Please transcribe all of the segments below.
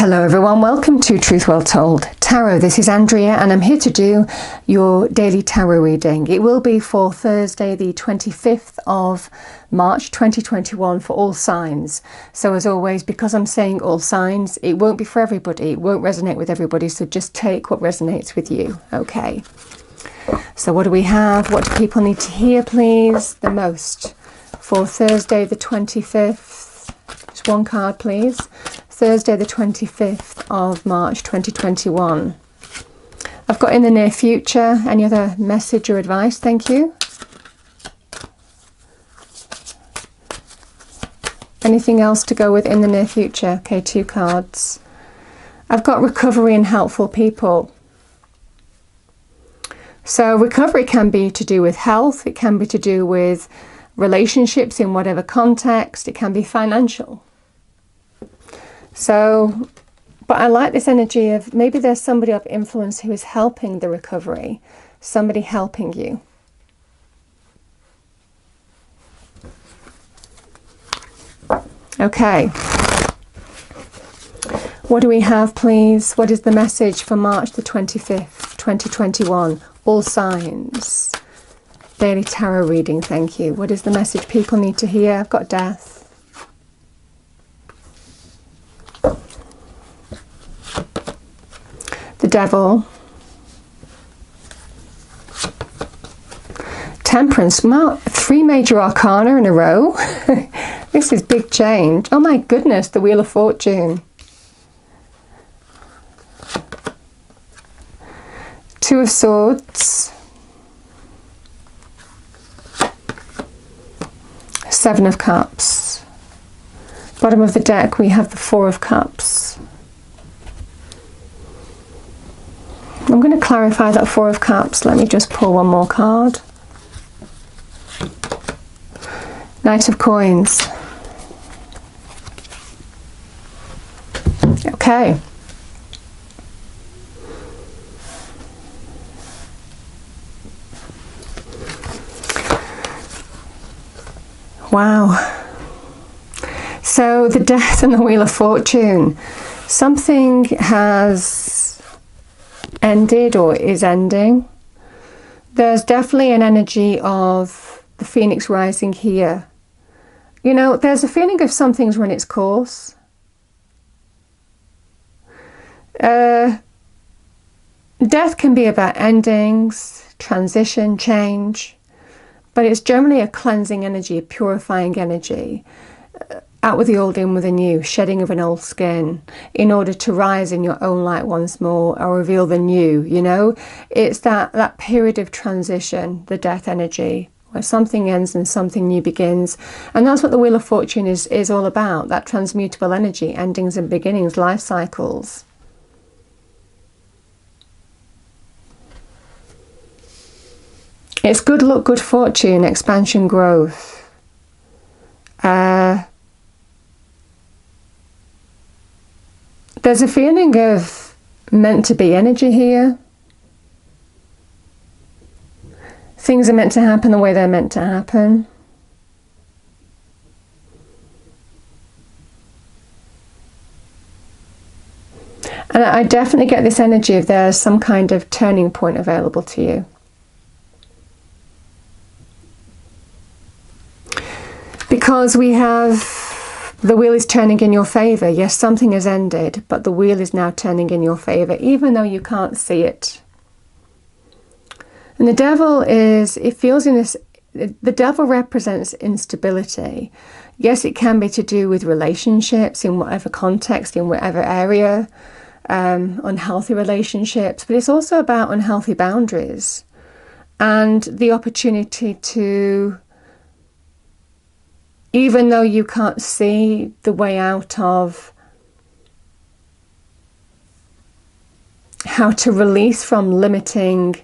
Hello, everyone. Welcome to Truth Well Told Tarot. This is Andrea, and I'm here to do your daily tarot reading. It will be for Thursday, the 25th of March 2021, for all signs. So, as always, because I'm saying all signs, it won't be for everybody, it won't resonate with everybody. So, just take what resonates with you. Okay. So, what do we have? What do people need to hear, please? The most for Thursday, the 25th. Just one card, please. Thursday, the 25th of March 2021. I've got in the near future. Any other message or advice? Thank you. Anything else to go with in the near future? Okay, two cards. I've got recovery and helpful people. So, recovery can be to do with health, it can be to do with relationships in whatever context, it can be financial. So, but I like this energy of maybe there's somebody of influence who is helping the recovery, somebody helping you. Okay. What do we have, please? What is the message for March the 25th, 2021? All signs. Daily tarot reading, thank you. What is the message people need to hear? I've got death. Devil, temperance. three major arcana in a row. this is big change. Oh my goodness, the Wheel of Fortune. Two of Swords. Seven of Cups. Bottom of the deck, we have the Four of Cups. I'm going to clarify that Four of Cups. Let me just pull one more card. Knight of Coins. Okay. Wow. So the death and the Wheel of Fortune. Something has ended or is ending. There's definitely an energy of the phoenix rising here. You know, there's a feeling of something's run its course. Uh, death can be about endings, transition, change, but it's generally a cleansing energy, a purifying energy out with the old, in with the new, shedding of an old skin in order to rise in your own light once more or reveal the new, you know? It's that, that period of transition, the death energy, where something ends and something new begins. And that's what the Wheel of Fortune is, is all about that transmutable energy, endings and beginnings, life cycles. It's good luck, good fortune, expansion, growth. Uh, There's a feeling of meant to be energy here. Things are meant to happen the way they're meant to happen. And I definitely get this energy of there's some kind of turning point available to you. Because we have the wheel is turning in your favor. Yes, something has ended, but the wheel is now turning in your favor, even though you can't see it. And the devil is, it feels in this, the devil represents instability. Yes, it can be to do with relationships in whatever context, in whatever area, um, unhealthy relationships, but it's also about unhealthy boundaries and the opportunity to even though you can't see the way out of how to release from limiting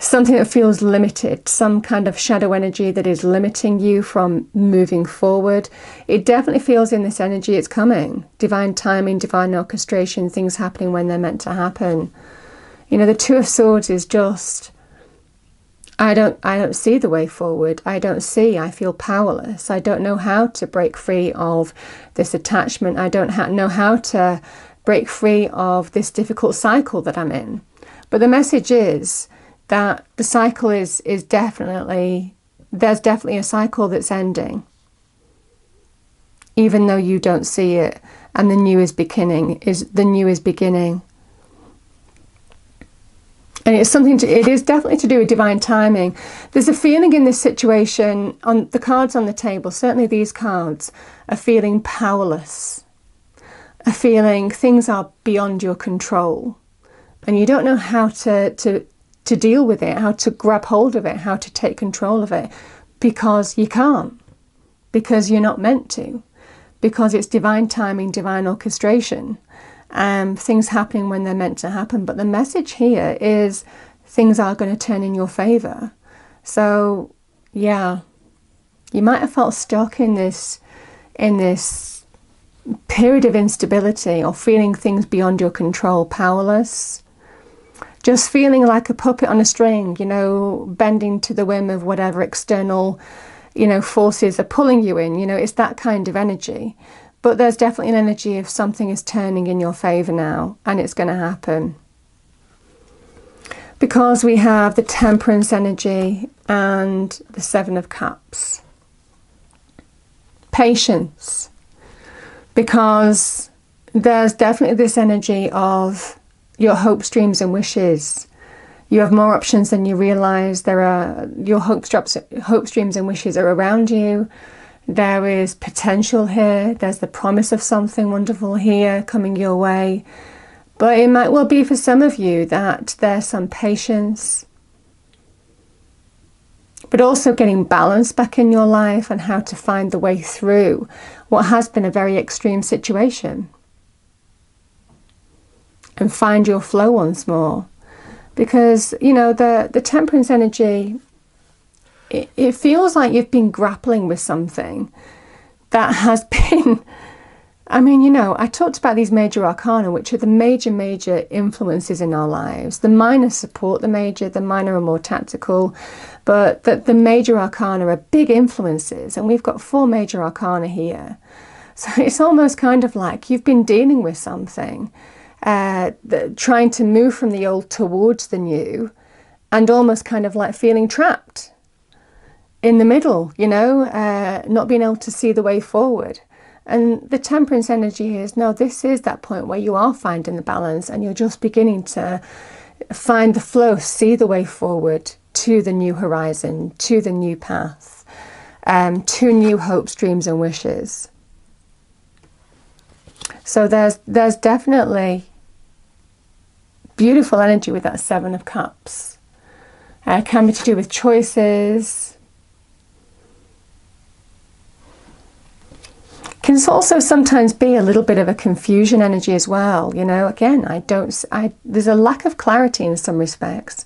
something that feels limited, some kind of shadow energy that is limiting you from moving forward. It definitely feels in this energy it's coming. Divine timing, divine orchestration, things happening when they're meant to happen. You know, the Two of Swords is just I don't I don't see the way forward. I don't see. I feel powerless. I don't know how to break free of this attachment. I don't ha- know how to break free of this difficult cycle that I'm in. But the message is that the cycle is is definitely there's definitely a cycle that's ending. Even though you don't see it and the new is beginning is the new is beginning. And it's something to, it is definitely to do with divine timing. There's a feeling in this situation on the cards on the table, certainly these cards, are feeling powerless, a feeling things are beyond your control. And you don't know how to, to, to deal with it, how to grab hold of it, how to take control of it, because you can't, because you're not meant to, because it's divine timing, divine orchestration um, things happening when they're meant to happen. But the message here is things are going to turn in your favor. So, yeah, you might have felt stuck in this in this period of instability or feeling things beyond your control, powerless. Just feeling like a puppet on a string, you know, bending to the whim of whatever external, you know, forces are pulling you in. You know, it's that kind of energy. But there's definitely an energy of something is turning in your favour now and it's going to happen. Because we have the temperance energy and the seven of cups. Patience. Because there's definitely this energy of your hopes, dreams, and wishes. You have more options than you realize. There are your hopes, hopes, dreams, and wishes are around you. There is potential here. There's the promise of something wonderful here coming your way. But it might well be for some of you that there's some patience, but also getting balance back in your life and how to find the way through what has been a very extreme situation. And find your flow once more. Because, you know, the, the temperance energy it, it feels like you've been grappling with something that has been. I mean, you know, I talked about these major arcana, which are the major, major influences in our lives. The minor support the major, the minor are more tactical, but the, the major arcana are big influences, and we've got four major arcana here. So it's almost kind of like you've been dealing with something, uh, the, trying to move from the old towards the new, and almost kind of like feeling trapped in the middle, you know, uh, not being able to see the way forward. And the temperance energy is no, this is that point where you are finding the balance and you're just beginning to find the flow, see the way forward to the new horizon, to the new path, um, to new hopes, dreams, and wishes. So there's there's definitely beautiful energy with that Seven of Cups. Uh, can be to do with choices, can also sometimes be a little bit of a confusion energy as well. You know, again, I don't, I, there's a lack of clarity in some respects.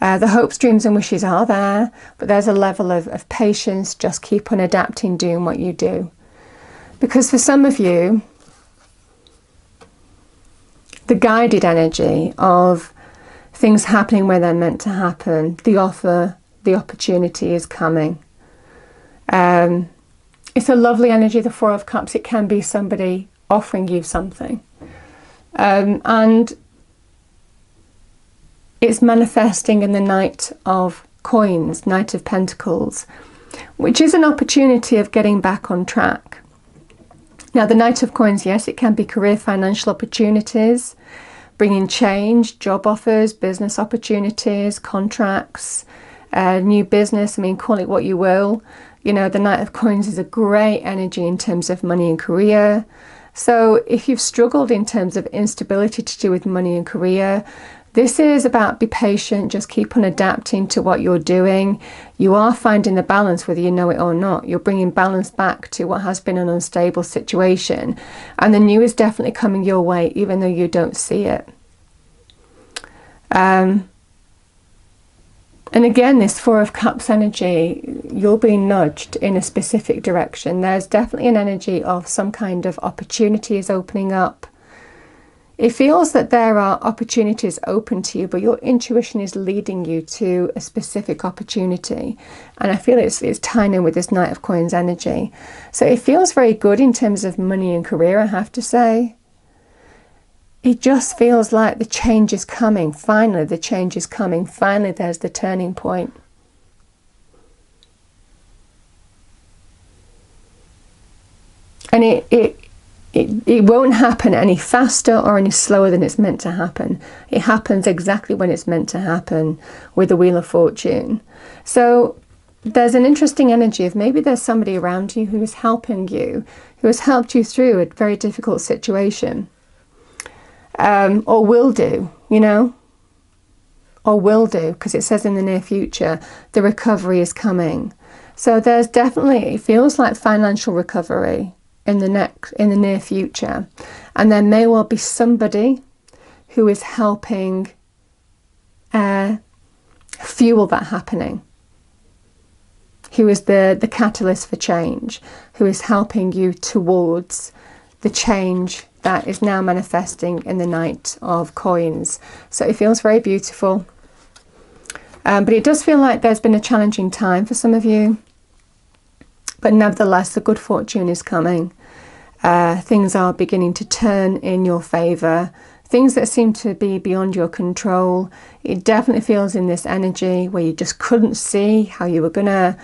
Uh, the hopes, dreams, and wishes are there, but there's a level of, of patience. Just keep on adapting, doing what you do. Because for some of you, the guided energy of things happening where they're meant to happen, the offer, the opportunity is coming. Um, it's a lovely energy, the Four of Cups. It can be somebody offering you something. Um, and it's manifesting in the Knight of Coins, Knight of Pentacles, which is an opportunity of getting back on track. Now, the Knight of Coins, yes, it can be career financial opportunities, bringing change, job offers, business opportunities, contracts, uh, new business. I mean, call it what you will. You know, the Knight of Coins is a great energy in terms of money and career. So if you've struggled in terms of instability to do with money and career, this is about be patient, just keep on adapting to what you're doing. You are finding the balance whether you know it or not. You're bringing balance back to what has been an unstable situation. And the new is definitely coming your way, even though you don't see it. Um, and again, this Four of Cups energy, you're being nudged in a specific direction. There's definitely an energy of some kind of opportunity is opening up. It feels that there are opportunities open to you, but your intuition is leading you to a specific opportunity. And I feel it's, it's tying in with this Knight of Coins energy. So it feels very good in terms of money and career, I have to say. It just feels like the change is coming. Finally, the change is coming. Finally, there's the turning point. And it, it, it, it won't happen any faster or any slower than it's meant to happen. It happens exactly when it's meant to happen with the Wheel of Fortune. So there's an interesting energy of maybe there's somebody around you who is helping you, who has helped you through a very difficult situation um, or will do, you know, or will do, because it says in the near future the recovery is coming. So there's definitely it feels like financial recovery in the next in the near future, and there may well be somebody who is helping uh, fuel that happening. Who is the, the catalyst for change, who is helping you towards the change that is now manifesting in the Knight of Coins. So it feels very beautiful. Um, but it does feel like there's been a challenging time for some of you. But nevertheless, the good fortune is coming. Uh, things are beginning to turn in your favour. Things that seem to be beyond your control. It definitely feels in this energy where you just couldn't see how you were going to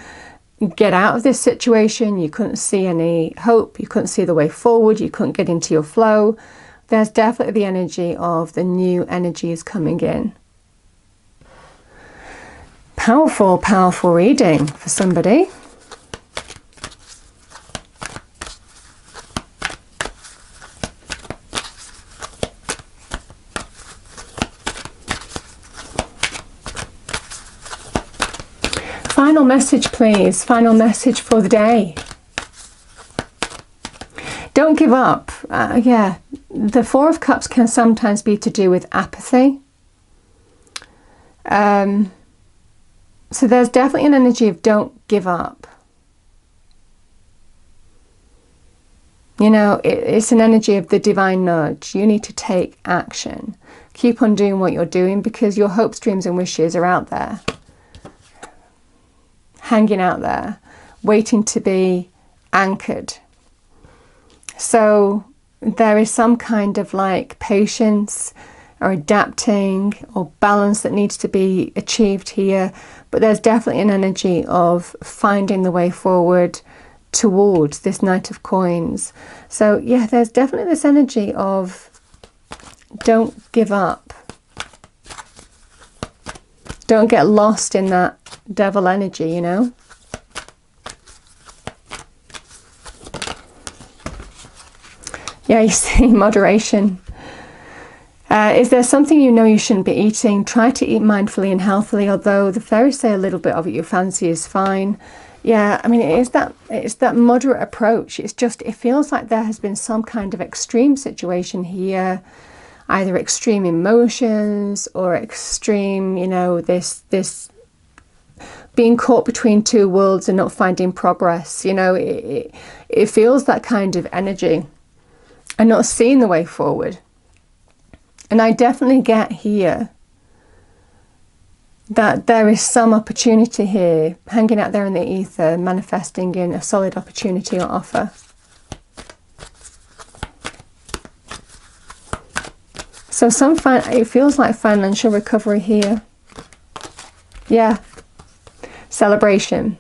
get out of this situation, you couldn't see any hope, you couldn't see the way forward, you couldn't get into your flow, there's definitely the energy of the new energies coming in. Powerful, powerful reading for somebody. Final message, please. Final message for the day. Don't give up. Uh, yeah, the Four of Cups can sometimes be to do with apathy. Um, so there's definitely an energy of don't give up. You know, it, it's an energy of the divine nudge. You need to take action. Keep on doing what you're doing because your hopes, dreams, and wishes are out there hanging out there, waiting to be anchored. So there is some kind of like patience or adapting or balance that needs to be achieved here, but there's definitely an energy of finding the way forward towards this Knight of Coins. So, yeah, there's definitely this energy of don't give up. Don't get lost in that devil energy, you know? Yeah, you see, moderation. Uh, is there something you know you shouldn't be eating? Try to eat mindfully and healthily, although the fairies say a little bit of it you fancy is fine. Yeah, I mean, it is that it's that moderate approach. It's just it feels like there has been some kind of extreme situation here, either extreme emotions or extreme, you know, this this being caught between two worlds and not finding progress. You know, it, it, feels that kind of energy and not seeing the way forward. And I definitely get here that there is some opportunity here, hanging out there in the ether, manifesting in a solid opportunity or offer. So some it feels like financial recovery here. Yeah, celebration.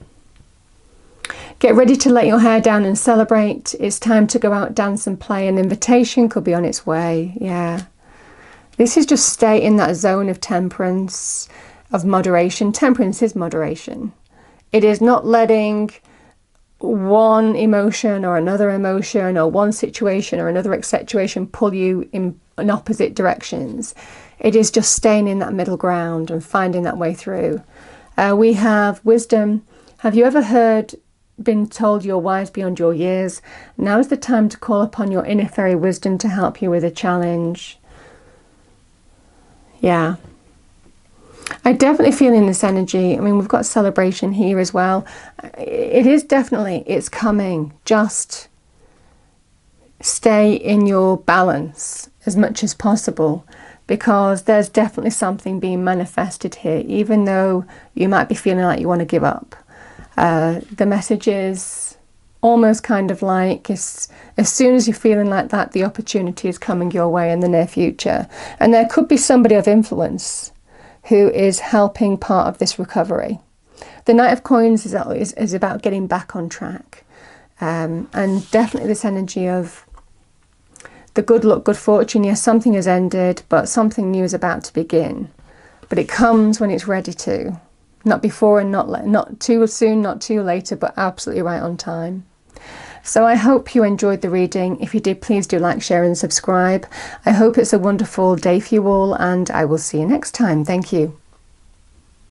Get ready to let your hair down and celebrate. It's time to go out, dance, and play. An invitation could be on its way. Yeah. This is just stay in that zone of temperance, of moderation. Temperance is moderation. It is not letting one emotion or another emotion or one situation or another situation pull you in, in opposite directions. It is just staying in that middle ground and finding that way through. Uh, we have wisdom. Have you ever heard, been told you're wise beyond your years? Now is the time to call upon your inner fairy wisdom to help you with a challenge. Yeah. I definitely feel in this energy. I mean, we've got celebration here as well. It is definitely, it's coming. Just stay in your balance as much as possible because there's definitely something being manifested here, even though you might be feeling like you want to give up. Uh, the message is almost kind of like as, as soon as you're feeling like that, the opportunity is coming your way in the near future. And there could be somebody of influence who is helping part of this recovery. The Knight of Coins is, is, is about getting back on track. Um, and definitely this energy of the good luck, good fortune. Yes, something has ended, but something new is about to begin. But it comes when it's ready to. Not before and not, not too soon, not too later, but absolutely right on time. So I hope you enjoyed the reading. If you did, please do like, share, and subscribe. I hope it's a wonderful day for you all, and I will see you next time. Thank you.